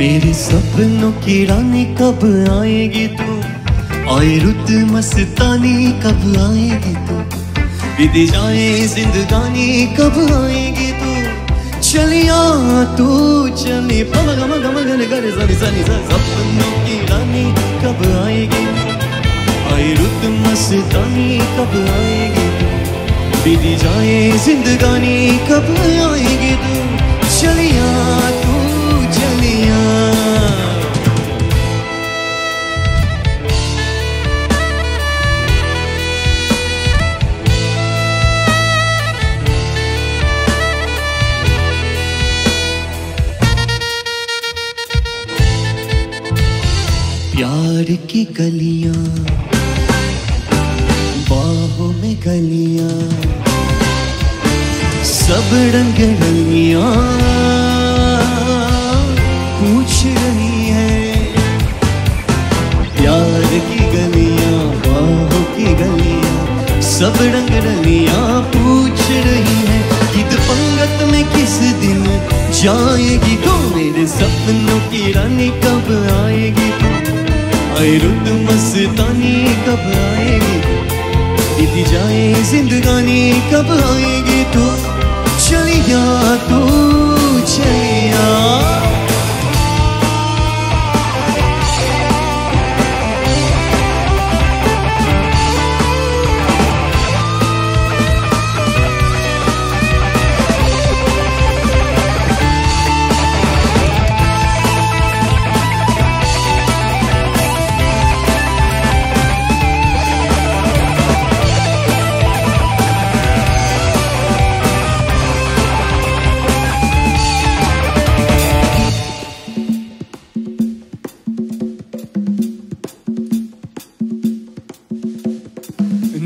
मेरे सपनों की रानी कब आएगी तू? आए रुत मस्तानी कब आएगी तू? बीत जाए जिंदगानी कब आएगी तू? चलिया तू चली। सनी सनी सपनों की रानी कब आएगी? आए रुत मस्तानी कब आएगी तू? बीत जाए जिंदगानी कब आएगी तू? चलिया तू प्यार की गलियाँ, बाहों में गलियाँ, सब रंग रंगियाँ, पूछ रही है। प्यार की गलियाँ, बाहों की गलियाँ, सब रंग रंगियाँ, पूछ रही है ईद पंगत में किस दिन जाएगी तो? मेरे सपनों की रानी कब आएगी? आए रुत मस्तानी कब आएगी? बीती जाए जिंदगानी कब आएगी तू? चलिया तू।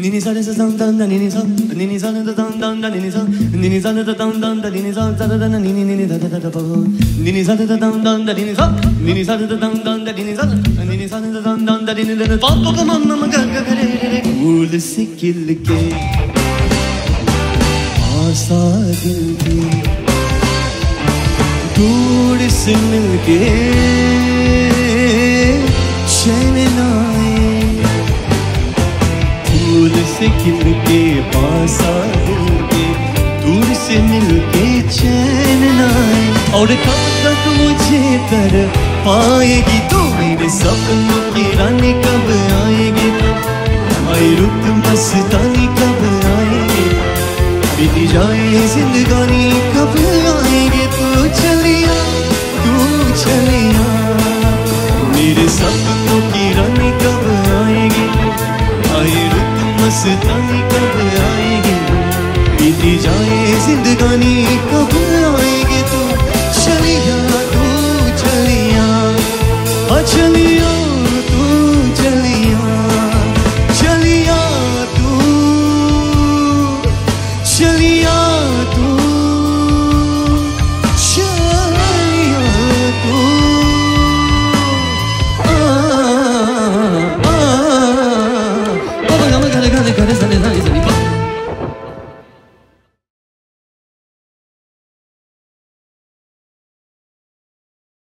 니니산에서 당당 다니니산 니니산에서 당당 다니니산 니니산에서 당당 다니니산 짜라라나 니니니니 다다다다보 니니산에서 당당 다니니산 니니산에서 당당 다니니산 니니산에서 당당 다니니산 빠빠가만나만 가가가레레레 울 새끼를게 아사글게 둘이 쓰는 게 से मिल के चैन लाए। और कब तक मुझे कर पाएगी तू मेरे सपनों की रानी कब आएगी? आई रुत मस्तानी कब आएगी? बीती जाए जिंदगानी कब आएगी? तू चलिया तू चलिया मेरे सपनों की रानी कब आएगी? आए रुत मस्तानी कब आएगी? बीती जाए जिंदगानी कब